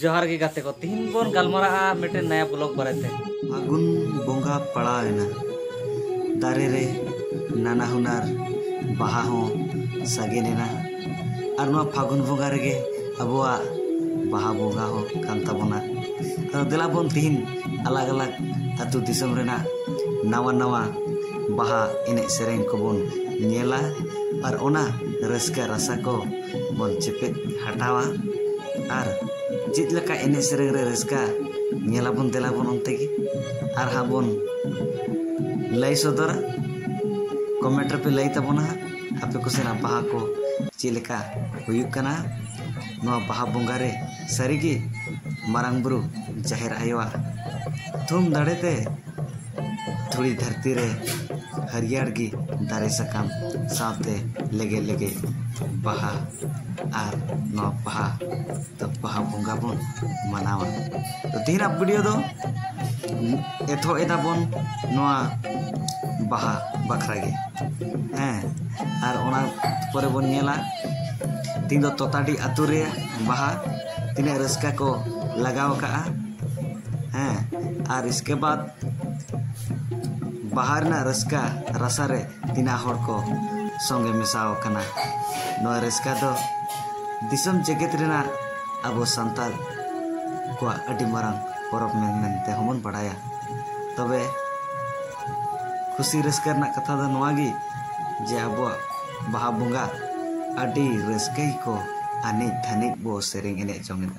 जोहार के गाते को तीन बोन गलमरा मिटे नया ब्लॉग बारे फागुन बोंगा पड़ावेना दारे रे, नाना हुनार बाहा हो सागेनेना और नवा फागुन बोंगा रेगे अबुआ बाहा बोंगा हो कान ताबोना तो दिला बोन तीन अलग अलग अतु दिसम रेना नवा नवा बाहा इने सेरेंग को बोन नेला और ओना रस्का रसा को बोन चेपेट हटावा। और चेद लका एने रे habon lay sodora कमेंट लई तबोना आपे को बाहा को चिलेका नो बाहा बोंगा रे सरीगी मारांग ज़ाहिर आयोआ तुम दड़ेते थोड़ी धरती रे हरियर गी दारे सकाम साथे लेगे लेगे बाहा बाहा तो बाहा बोंगा बोन मनावा तो तीन वीडियो दो एथो एदा बोन नोआ बाहा बखरा गे हैं और ओना परे बोन नेला तीन दो तोताडी अतु रे बाहा तीन रस्का को लगाव का और इसके बाद बाहर ना रस्का रसा रे तीना हर ᱥᱚᱸᱜᱮ ᱢᱮᱥᱟᱣ ᱠᱟᱱᱟ ᱱᱚᱣᱟ ᱨᱟᱹᱥᱠᱟᱹ ᱫᱚ ᱫᱤᱥᱚᱢ ᱡᱮᱜᱮᱛ ᱨᱮᱱᱟᱜ ᱟᱵᱚ ᱥᱟᱱᱛᱟᱲ ᱠᱚᱣᱟᱜ ᱟᱹᱰᱤ ᱢᱟᱨᱟᱝ ᱯᱚᱨᱚᱵᱽ ᱢᱮᱱ ᱢᱮᱱᱛᱮ ᱦᱚᱸᱵᱚᱱ ᱵᱟᱰᱟᱭᱟ ᱛᱚᱵᱮ ᱠᱷᱩᱥᱤ ᱨᱟᱹᱥᱠᱟᱹ ᱨᱮᱱᱟᱜ ᱠᱟᱛᱷᱟ ᱫᱚ ᱱᱚᱣᱟᱜᱮ ᱡᱮ ᱟᱵᱚᱣᱟᱜ ᱵᱟᱦᱟ ᱵᱚᱸᱜᱟ ᱟᱹᱰᱤ ᱨᱟᱹᱥᱠᱟᱹ ᱜᱮᱠᱚ ᱟᱹᱱᱤᱡ ᱫᱷᱟᱹᱱᱤᱡ ᱵᱚ ᱥᱮᱨᱮᱧ ᱮᱱᱮᱡ ᱡᱚᱝ ᱮᱫᱟ